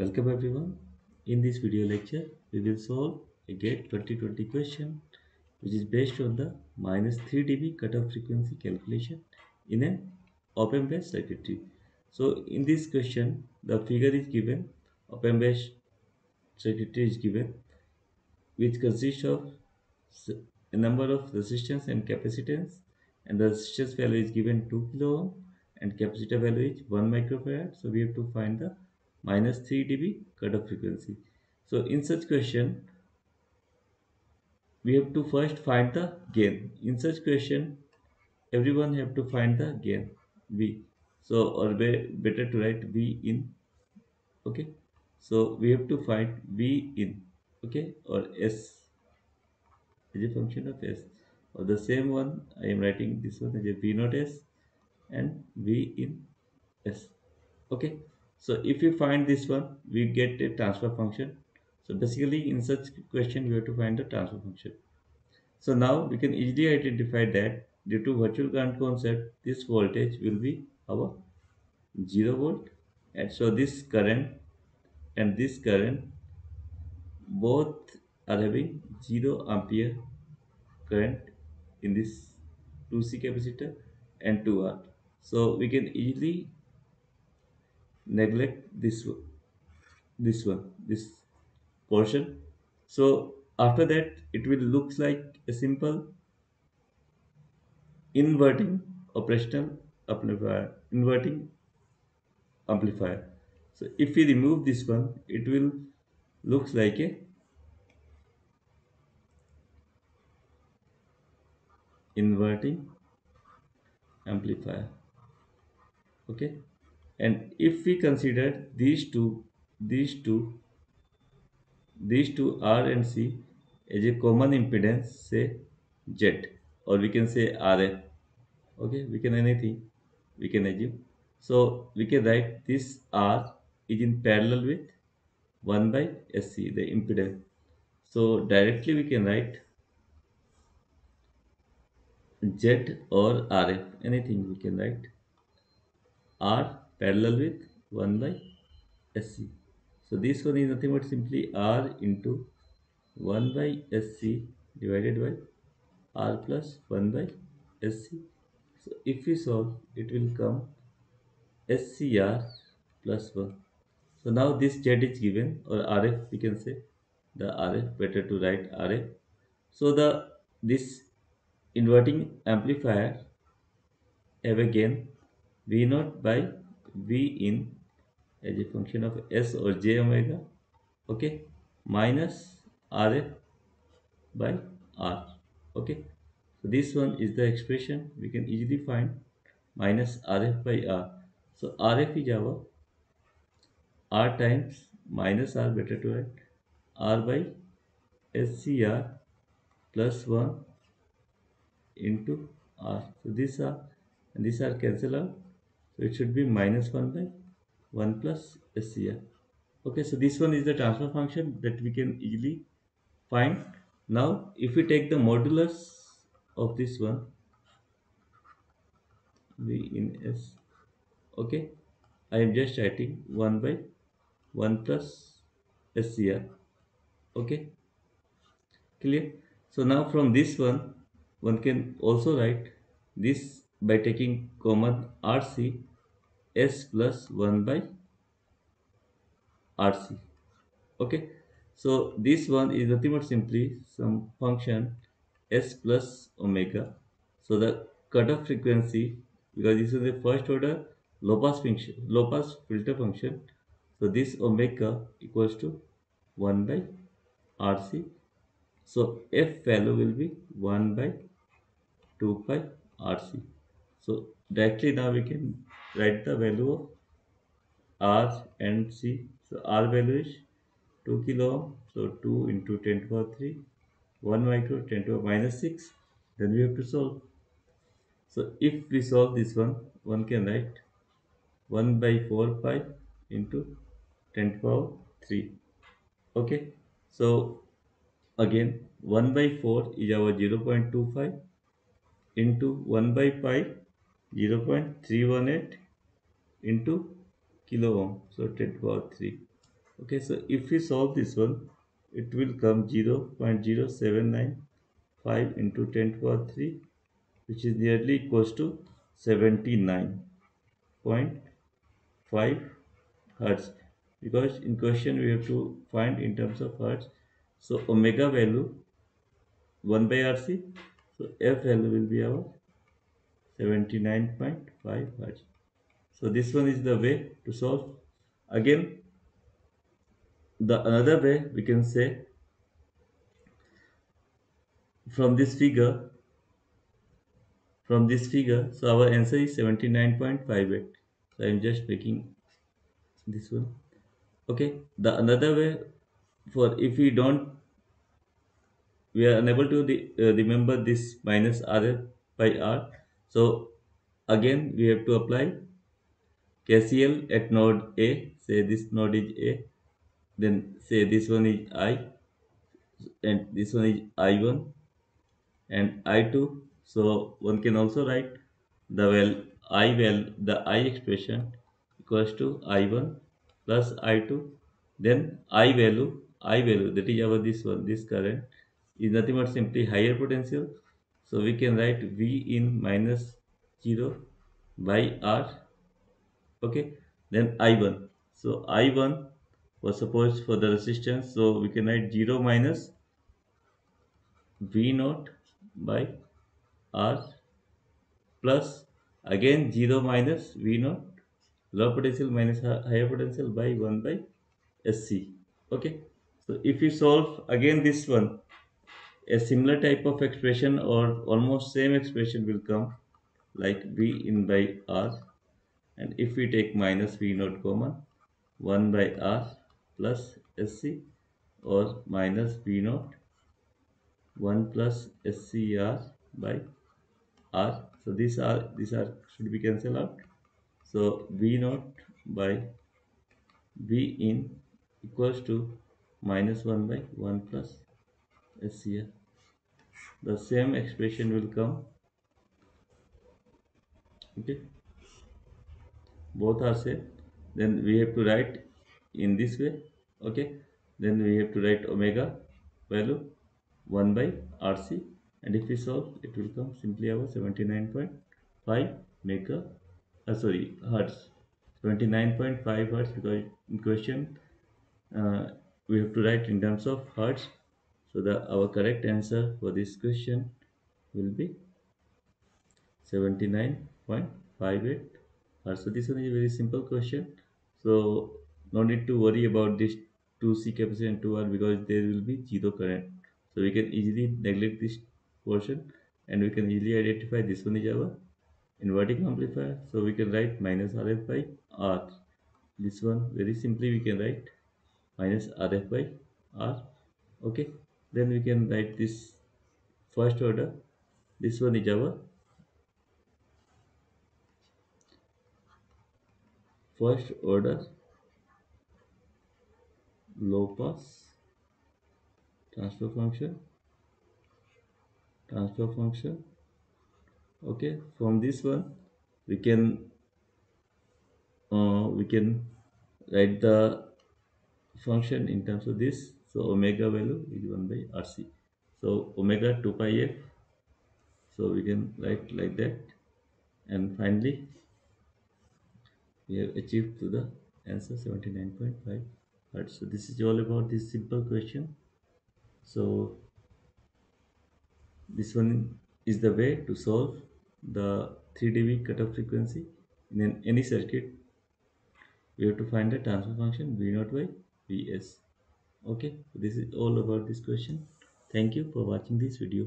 Welcome everyone. In this video lecture, we will solve a GATE 2020 question which is based on the minus 3 dB cutoff frequency calculation in an op-amp circuitry. So in this question, the figure is given, op-amp based circuitry is given which consists of a number of resistance and capacitance and the resistance value is given 2 kilo ohm and capacitor value is 1 microfarad. So we have to find the minus 3 dB cutoff frequency. So in such question, we have to first find the gain. In such question, everyone have to find the gain V. So or be, better to write V in. Okay. So we have to find V in. Okay. Or S as a function of S. Or the same one, I am writing this one as a V not S and V in S. Okay. So if you find this one, we get a transfer function. So basically in such question, we have to find the transfer function. So now we can easily identify that due to virtual current concept, this voltage will be our 0 volt. And so this current and this current both are having 0 ampere current in this 2C capacitor and 2R. So we can easily neglect this this one this portion. So after that it will looks like a simple inverting operational amplifier inverting amplifier. So if we remove this one it will looks like a inverting amplifier. Okay and if we consider these two these two these two R and C as a common impedance say Z or we can say RF okay we can anything we can assume. So we can write this R is in parallel with 1 by SC the impedance. So directly we can write Z or RF anything we can write. R parallel with 1 by SC. So this one is nothing but simply R into 1 by SC divided by R plus 1 by SC. So if we solve, it will come SCR plus 1. So now this Z is given or RF we can say the RF better to write RF. So the this inverting amplifier have a gain V naught by V in as a function of S or J omega okay minus RF by R okay so this one is the expression we can easily find minus RF by R so RF is our R times minus R better to write R by SCR plus 1 into R so these are and these are cancel out it should be minus 1 by 1 plus SCR. Okay, so this one is the transfer function that we can easily find. Now, if we take the modulus of this one, V in S, okay, I am just writing 1 by 1 plus SCR. Okay, clear? So now from this one, one can also write this by taking common RC s plus 1 by rc okay? So this one is nothing but simply some function s plus omega. So the cutoff frequency because this is the first order low pass function low pass filter function. So this omega equals to 1 by rc so f value will be 1 by 2 pi rc so directly now we can write the value of R and C. So R value is 2 kilo ohm. So 2 into 10 to the power 3, 1 micro 10 to the power minus 6. Then we have to solve. So if we solve this one, one can write 1 by 4 pi into 10 to the power 3. Okay. So again 1 by 4 is our 0.25 into 1 by pi 0.318 into kilo ohm so 10 to power 3 Okay, so if we solve this one, it will come 0 0.0795 into 10 to the power 3, which is nearly equals to 79.5 hertz. Because in question we have to find in terms of hertz. So omega value 1 by RC. So F value will be our 79.5 hertz. So this one is the way to solve. Again, the another way we can say from this figure from this figure so our answer is 79.58 so i'm just making this one okay the another way for if we don't we are unable to uh, remember this minus r by r so again we have to apply KCL at node A say this node is A then say this one is I and this one is I1 and I2 so one can also write the well I well the I expression equals to I1 plus I2 then I value I value that is our this one this current is nothing but simply higher potential so we can write V in minus 0 by R okay? Then I1 so I1 was supposed for the resistance. So we can write 0 minus V naught by R plus again 0 minus V naught low potential minus higher potential by 1 by SC okay? So if you solve again this one a similar type of expression or almost same expression will come like V in by R and if we take minus V naught common 1 by R plus SC or minus V naught 1 plus SCR by R. So these are these are should be cancelled out. So V naught by V in equals to minus 1 by 1 plus SCR. The same expression will come. Okay. Both are same. Then we have to write in this way. Okay. Then we have to write omega value 1 by RC and if we solve it will come simply our 79.5 mega uh, sorry hertz 29.5 hertz because in question uh, we have to write in terms of hertz so the our correct answer for this question will be 79.58 hertz so this one is a very simple question. So no need to worry about this 2c capacitor and 2r because there will be zero current. So we can easily neglect this portion and we can easily identify this one is our inverting amplifier. So we can write minus rf by r. This one very simply we can write minus rf by r. Okay then we can write this first order. This one is our first order. Low pass. Transfer function. Transfer function. Okay from this one we can uh, we can write the function in terms of this so omega value is 1 by rc so omega 2 pi f so we can write like that. And finally we have achieved to the answer 79.5 hertz. So this is all about this simple question. So this one is the way to solve the 3 dB cutoff frequency in any circuit. We have to find the transfer function v naught by vs okay this is all about this question. Thank you for watching this video